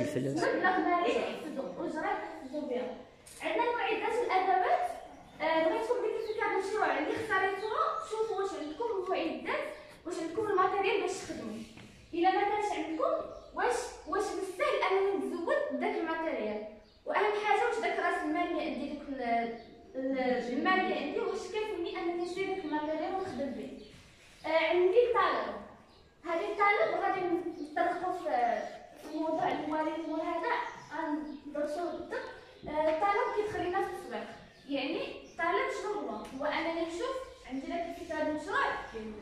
الفلوس يحفظوا اجره يحفظوا بها. عندنا معدات الادوات آه، بغيتكم ديك كاع المشروع اللي اختاريتوها شوفوا واش عندكم معدات واش عندكم ال matériel باش تخدموا. إلا ما كانش عندكم واش واش بالسهل انني نزود داك ال matériel. وأهم حاجة واش داك رأس المال اللي عندي داك ال- ال- المال اللي عندي واش كافيني أنني نشري داك ال matériel ونخدم به. آه، عندي الطالب هذه الطالب غادي نطرقوا في في موضوع المواليد وهذا غندرسوه بالضبط آه، الطالب كيدخل لنا في التسويق يعني الطالب شنو هو؟ هو أنني نشوف عندي لك الفكرة ديال المشروع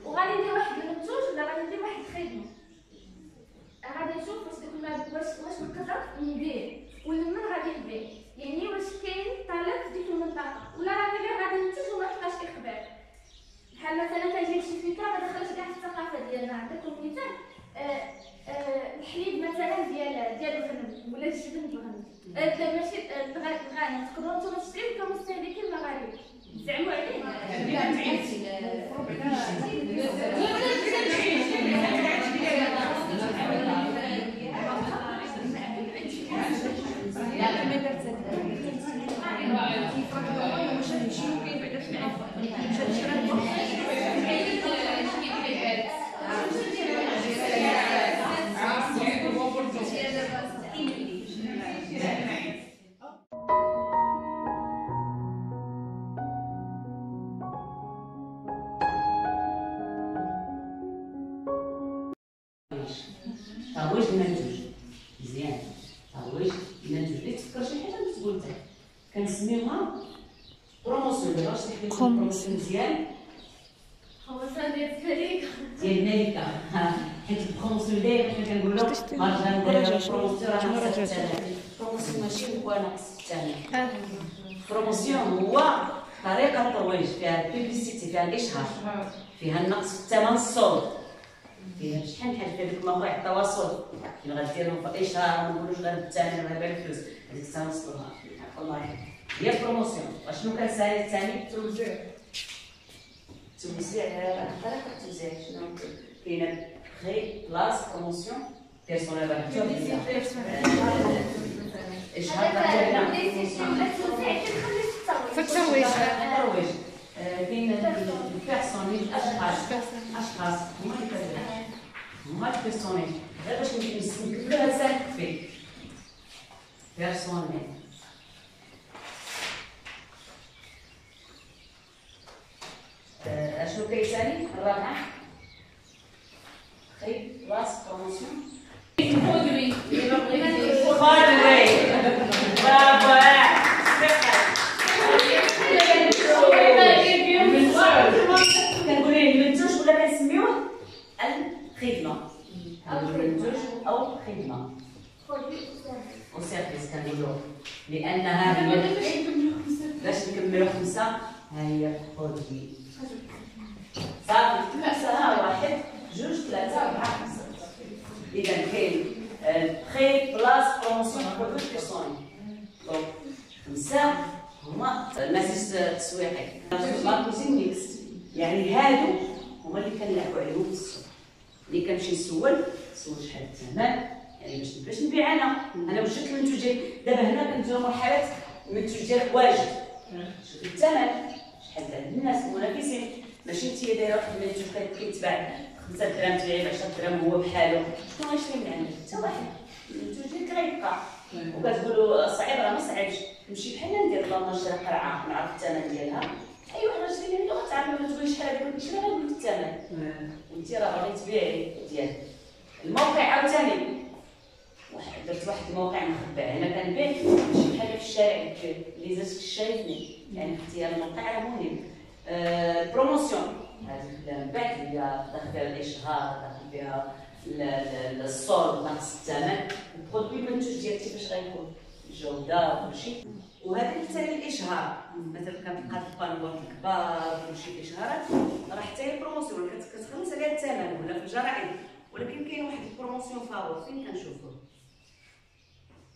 وغادي ندير واحد المنتوج ولا غادي ندير واحد الخدمة. غادي نشوف واش واش واش نقدر نبيع Gracias. promotion مزيان ديال الملكه حيت ال promotion حنا داير ال promotion راه ناقص الثمن ال promotion ماشي هو ناقص الثمن ال promotion هو طريقه الترويج فيها ال publicité فيها الاشهار فيها النقص في الثمن الصوت فيها شحال من حاجة فيها ديك مواقع التواصل كي غديروا في اشهار ما نقولوش غير بالثمن ولا بالفلوس هذيك تنوصلوها والله هي ال promotion وشنو كنسالي الثاني التوزيع التوزيع راه طريقه التوزيع شنو كاينة خي بلاص بروموسيون personnel راه مكتوب اشهار هذاك ديال ال publicité ولا التوزيع كنخلي في في الترويج الترويج الترويج آه، كاين ال personnel الاشخاص اشخاص هما اللي كيديروا هما ال personnel غير باش نكتبوا هذا ساهل فيه personnel آه، اشنو كاين ثاني الرابعه prix place promotion produit produit. Bravo. كنقول ليه المنتوج ولا كنسميوه الخدمه أو المنتوج أو الخدمه و service كنقولوا لأن هذا باش نكملوا خمسه ها هي produit صافي خمسه ها واحد جوج ثلاثة اربعه خمسه اذا كاين prix place promotion produit personnel donc خمسة هما المزيج التسويقي marketing mix يعني هادو هما اللي كنلعبوا عليهم في السوق اللي كنمشي نسول نسول شحال الثمن يعني باش باش نبيع أنا. أنا وجدت المنتوج ديالي دابا هنا كنديروا مرحلة المنتوج ديالك واجد شوف الثمن؟ شحال الناس؟ المنافسين ماشي انت دايرة واحد المنتوج كي- كيتباع 5 درهم تبيعي ب 10 درهم هو بحاله شنو غيشري من عندك حتى واحد. ديالك غيبقى وكتقولوا صعيب راه ما صعيبش. نمشي بحال ندير الله نشري قرعة نعرف الثمن ديالها. أي واحد غيشري مني غتعامل ما تقولي شحال هذيك شحال غنقول الثمن. وانت راه باغي تبيعي ديالك. الموقع عاوتاني. واحد درت واحد الموقع مخبع هنا كنبيع ماشي بحال في الشارع اللي زادك شايفني. يعني اختيار الموقع راه مهم. آه، بروموسيون هذيك من بعد اللي هي داخل الاشهار داخل فيها ال- ال- الصول ناقص الثمن ال produit المنتوج ديالك كيفاش غيكون الجوده وكلشي وهذاك الثاني الاشهار مثلا كتلقى في ال panneaux الكبار وشي الاشهارات راه حتى هي promotion كت- كتخلص عليها الثمن ولا في الجرائد ولكن كاين واحد ال promotion فابور فين كنشوفوه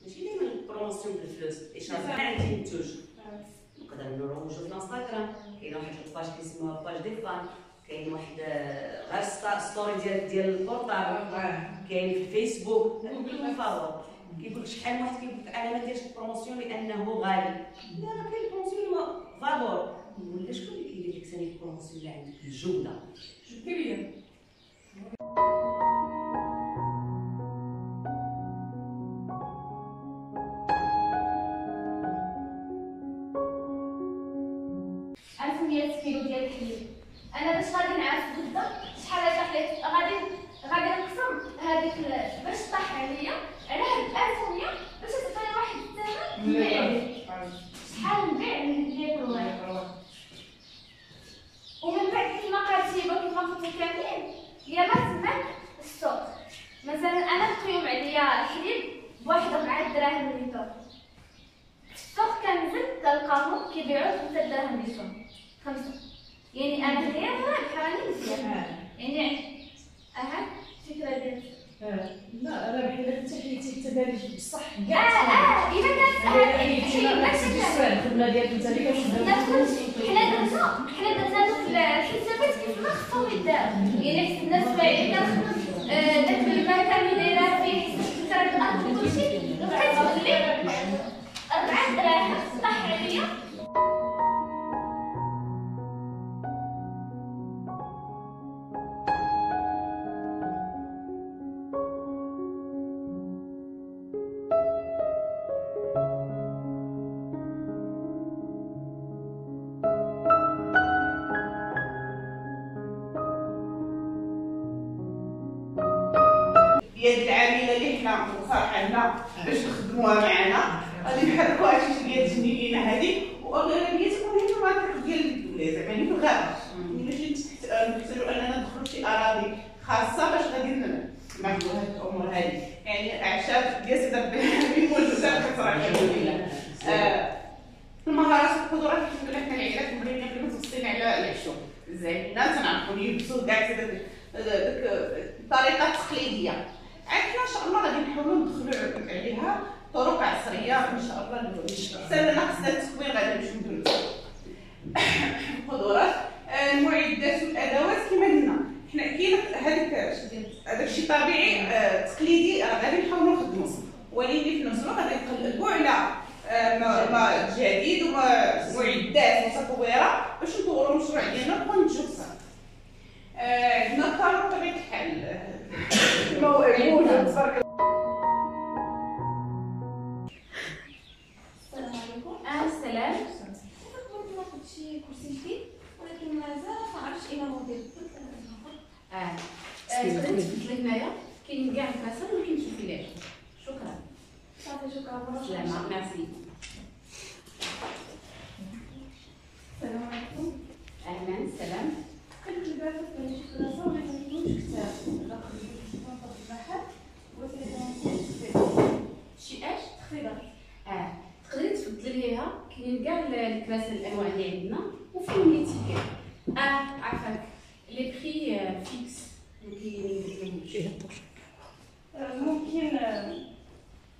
ماشي ديما ال promotion بالفلوس الاشهار أنا عندي منتوج نقدر نروجو في الانستغرام كاين واحد ال page كيسموها page de fans كاين واحد آه، غير story ديال ديال ال portable كاين في الفيسبوك كلهم فابور كيقول لك شحال واحد كيقول لك أنا ما نديرش ال promotion لأنه غالي. لا راه كاين ال promotion فابور. ولا شكون اللي كيدير لك ثاني ال promotion اللي عندك الجوده كبير أنا باش غادي نعرف بالضبط شحال لي غادي غادي نقسم هذيك باش طاح عليا على هاد 1100 باش تعطيني واحد الثمن. شحال نبيع نبيع كل واحد ومن بعد كيف ما قرتيبه كيف ما كنتو كاملين يا ما السوق مثلا أنا القيوم عليا الحليب بواحد 4 دراهم لتر. السوق كنزل كنلقاهم كيبيعوه 5 دراهم لتر. خمسة. يعني رابحه راني مزيان يعني أها الفكرة ديال لا راه بحال التحليتي التدريج بصح آه آه إذا كانت الخدمه ديالك انت اللي كتخدم حنا درنا حنا درنا دوك الحسابات كيف ما خصهم يداروا يعني حسبنا سبايعي كنخدم آه، داك المكان اللي دايره فيه كثرة الأرض وكلشي كتولي أربعة دراهم. فرحنا باش نخدموها معنا غادي نحركوا شي ديال الجنينه هذه واغلبيه تكون هي في المناطق ديال الولايات زعما هي في الغابه ماشي نحتاجوا اننا ندخلوا شي اراضي خاصه باش غادي نعملوا هاد الأمور هذه يعني اعشاب ديال سيدي ربي موجوده بكثره الحمد لله آه، المهارات والقدرات كيف قلنا حنا العائلات المغربيه قبل متخصصين على العشو زعما تنعرفوا يلبسوا كاع داك الطريقة التقليديه عندنا إن شاء الله غادي نحاولوا ندخلوا عليها طرق عصرية إن شاء الله حتى ناقصنا التكوين غادي نمشيو نديرو القدرات آه، المعدات والادوات كما قلنا حنا كاين هذاك هذاك الشيء طبيعي آه، تقليدي راه غادي نحاولوا نخدموا ولكن في نفس الوقت غادي نقلبوا على آه، ما ما جديد وما معدات متطوره باش نطوروا المشروع ديالنا وننتجوا بصح آه، عندنا الطلب بطبيعه الحال آه، موجود تبارك السلام عليكم آه السلام كنت ناخذ شي كرسي جديد ولكن مازال ما عرفتش اين موديل آه آه، تقدري تبدلي هنايا كاين كاع الكاسر ولكن تشوفي ليه شكرا صافي شكرا مرة سلامة ميرسي السلام عليكم أهلا سلام كنت دابا في شي بلاصه وما عندهمش كتاب لا قبل في البحر شي اش تخريبات آه تقدري تبدلي ليها كاين كاع الكراسي الانواع اللي عندنا وفيهم لي تيكي آه عافاك لي بري آه، فيكس ما كاينين ممكن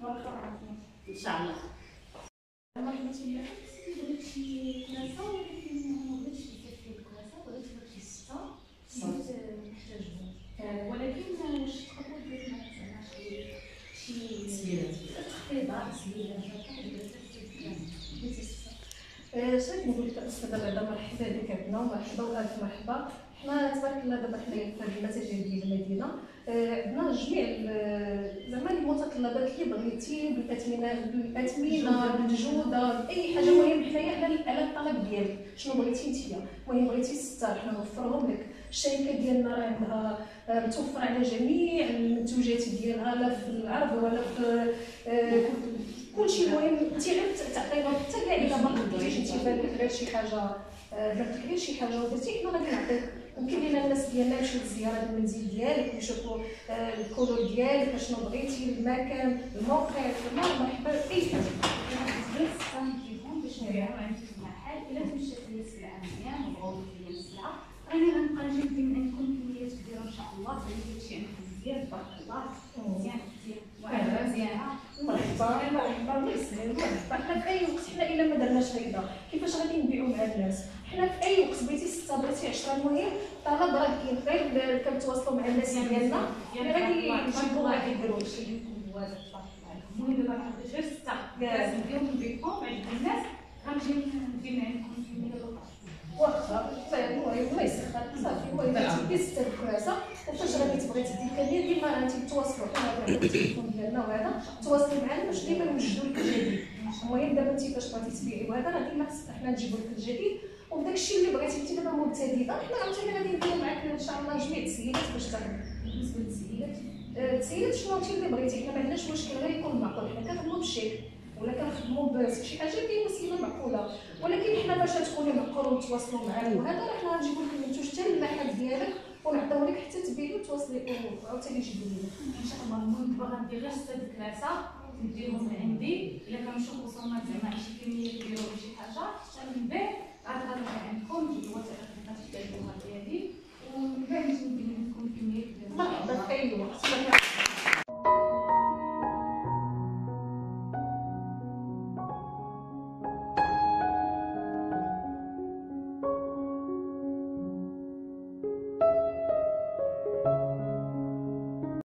مرة إن شاء الله. مرحبا بك بغيت شي كراسة ولكن ما بغيتش بزاف ديال بغيت محتاجهم ولكن واش تقدروا دير معايا زعما شي شي تخفيضات سهيلة شنو نقول لك أستاذة بعدا مرحبا بك عندنا ومرحبا والف مرحبا. حنا تبارك الله دابا حنايا في هذه المتاجر ديال المدينة. آه، عندنا جميع ال- زعما المتطلبات اللي بغيتي بالأثمنة بالجودة باي حاجة المهم حنايا على الطلب ديالك. شنو بغيتي انت المهم بغيتي ستار حنا نوفرهم لك. الشركة ديالنا راه عندها آه، متوفر على جميع المنتوجات ديالها لا في العرض ولا في آه، كلشي المهم انت غير تعطينا حتى كاع الا ما قدرتيش انت بالك غير شي حاجة آه، درت غير شي حاجة ودرتي حنا غادي نعطيك. يمكن لينا الناس ديالنا يمشيو للزيارة المنزل ديالك ويشوفوا آه، ال couleur ديالك اشنو بغيتي المكان الموقع مرحبا أي حاجة. باش نبيعو عندي في المحل الا مشات لي السلعه مزيان وبغاو لي السلعه راني غنبقى نجيب من عندكم كميات كبيره ان شاء الله بغيت هادشي عندكم مزيان تبارك الله مزيان مزيان وعلى مزيانه مرحبا مرحبا الله يسلمك مرحبا حنا في اي وقت حنا الا ما درناش هكذا كيفاش غادي نبيعو مع الناس حنا في اي وقت بغيتي ستة بغيتي 10 المهم طلب راه كاين غير كنتواصلوا مع الناس ديالنا. اللي غادي يجيبوا غادي يديروا شي المهم دابا كنعطي غير سته عند الناس. غنجي عندكم واخا ما يسخن صافي المهم انت كيست الكراسه وفاش غادي تبغي تدي كامل ديما انت تواصلوا حنا التليفون ديالنا وهذا. تواصلي معنا باش ديما نوجدوا لك الجديد. المهم دابا انت فاش بغيتي تبيعي وهذا راه ديما حنا نجيبوا لك الجديد. وداك الشيء اللي بغيتي انت دابا مبتدئة حنا عاوتاني غادي نديرو معاك إن شاء الله جميع التسهيلات باش بالنسبة للتسهيلات التسهيلات شنو هادشي اللي بغيتي؟ حنا ما عندناش مشكل غير يكون معقول. حنا كنخدموا بالشيك ولا كنخدموا بشي حاجة اللي مسيله معقولة. ولكن حنا باش تكوني معقول وتواصلوا معاك وهذا راه حنا غنجيبوا لك المنتوج حتى المحل ديالك ونعطيو لك حتى تبيعي وتواصلي وعاوتاني جيبوا لنا إن شاء الله المهم دابا غندير غير سته د الكراسه نديرهم عندي إلا كنمشيو وصلنا زعما شي كمية كبيرة ولا شي حاجة حتى من بعد